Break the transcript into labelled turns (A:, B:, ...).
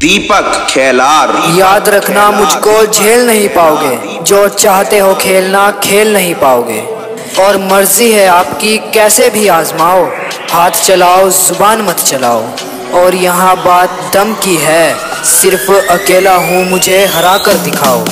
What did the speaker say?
A: दीपक खेलार।
B: याद रखना, मुझको झेल नहीं पाओगे। जो चाहते हो खेलना, खेल नहीं पाओगे। और मर्ज़ी है आपकी, कैसे भी आजमाओ। हाथ चलाओ, ज़ुबान मत चलाओ। और यहाँ बात दम की है। सिर्फ़ अकेला हूँ, मुझे हरा कर दिखाओ।